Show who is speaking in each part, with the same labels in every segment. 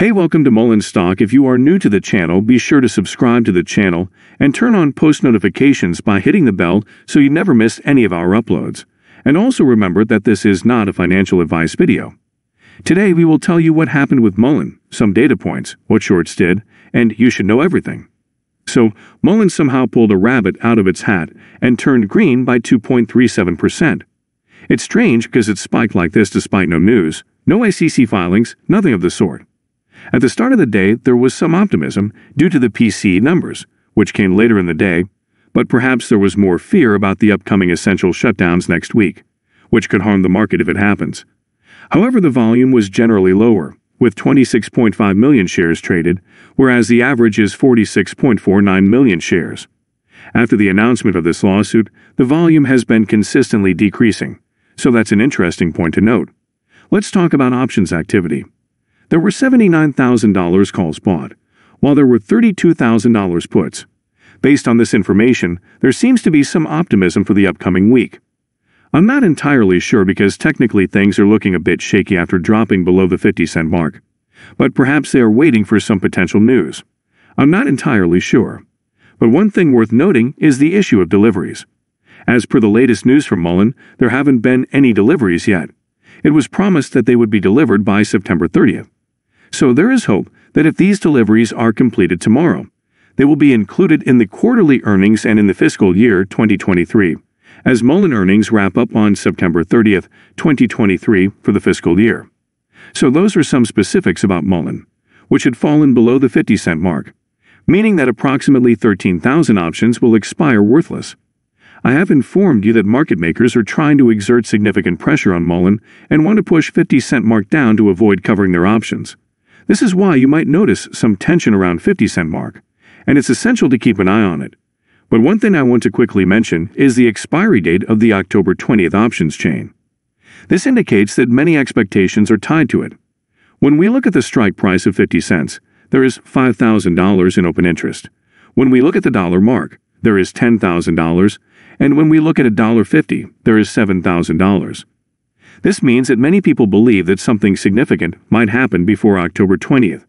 Speaker 1: Hey, welcome to Mullen Stock. If you are new to the channel, be sure to subscribe to the channel and turn on post notifications by hitting the bell so you never miss any of our uploads. And also remember that this is not a financial advice video. Today we will tell you what happened with Mullen, some data points, what shorts did, and you should know everything. So, Mullen somehow pulled a rabbit out of its hat and turned green by 2.37%. It's strange because it spiked like this despite no news, no SEC filings, nothing of the sort. At the start of the day, there was some optimism due to the PCE numbers, which came later in the day, but perhaps there was more fear about the upcoming essential shutdowns next week, which could harm the market if it happens. However, the volume was generally lower, with 26.5 million shares traded, whereas the average is 46.49 million shares. After the announcement of this lawsuit, the volume has been consistently decreasing, so that's an interesting point to note. Let's talk about options activity. There were $79,000 calls bought, while there were $32,000 puts. Based on this information, there seems to be some optimism for the upcoming week. I'm not entirely sure because technically things are looking a bit shaky after dropping below the 50 cent mark. But perhaps they are waiting for some potential news. I'm not entirely sure. But one thing worth noting is the issue of deliveries. As per the latest news from Mullen, there haven't been any deliveries yet. It was promised that they would be delivered by September 30th. So there is hope that if these deliveries are completed tomorrow, they will be included in the quarterly earnings and in the fiscal year 2023, as Mullen earnings wrap up on September 30th, 2023 for the fiscal year. So those are some specifics about Mullen, which had fallen below the 50 cent mark, meaning that approximately 13,000 options will expire worthless. I have informed you that market makers are trying to exert significant pressure on Mullen and want to push 50 cent mark down to avoid covering their options. This is why you might notice some tension around 50 cent mark, and it's essential to keep an eye on it. But one thing I want to quickly mention is the expiry date of the October 20th options chain. This indicates that many expectations are tied to it. When we look at the strike price of 50 cents, there is $5,000 in open interest. When we look at the dollar mark, there is $10,000, and when we look at $1.50, there is $7,000. This means that many people believe that something significant might happen before October 20th.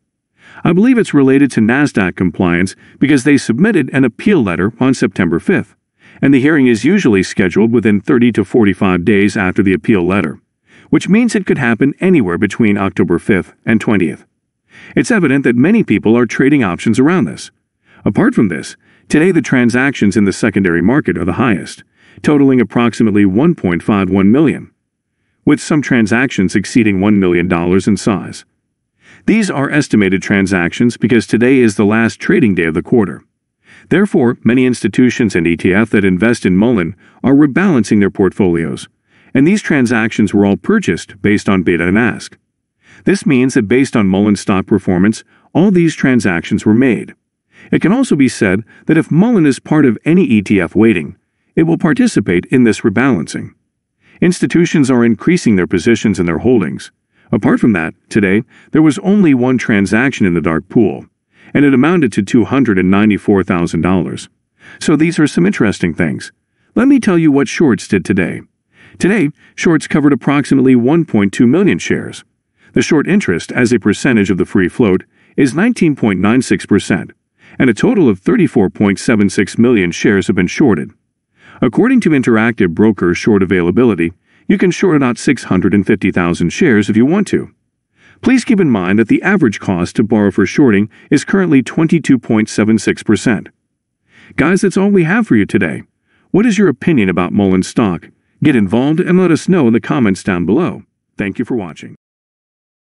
Speaker 1: I believe it's related to NASDAQ compliance because they submitted an appeal letter on September 5th, and the hearing is usually scheduled within 30 to 45 days after the appeal letter, which means it could happen anywhere between October 5th and 20th. It's evident that many people are trading options around this. Apart from this, today the transactions in the secondary market are the highest, totaling approximately 1.51 million with some transactions exceeding $1 million in size. These are estimated transactions because today is the last trading day of the quarter. Therefore, many institutions and ETF that invest in Mullen are rebalancing their portfolios, and these transactions were all purchased based on bid and ask. This means that based on Mullen stock performance, all these transactions were made. It can also be said that if Mullen is part of any ETF weighting, it will participate in this rebalancing. Institutions are increasing their positions in their holdings. Apart from that, today, there was only one transaction in the dark pool, and it amounted to $294,000. So these are some interesting things. Let me tell you what shorts did today. Today, shorts covered approximately 1.2 million shares. The short interest as a percentage of the free float is 19.96%, and a total of 34.76 million shares have been shorted. According to Interactive Brokers Short Availability, you can short about 650,000 shares if you want to. Please keep in mind that the average cost to borrow for shorting is currently 22.76%. Guys, that's all we have for you today. What is your opinion about Mullen stock? Get involved and let us know in the comments down below. Thank you for watching.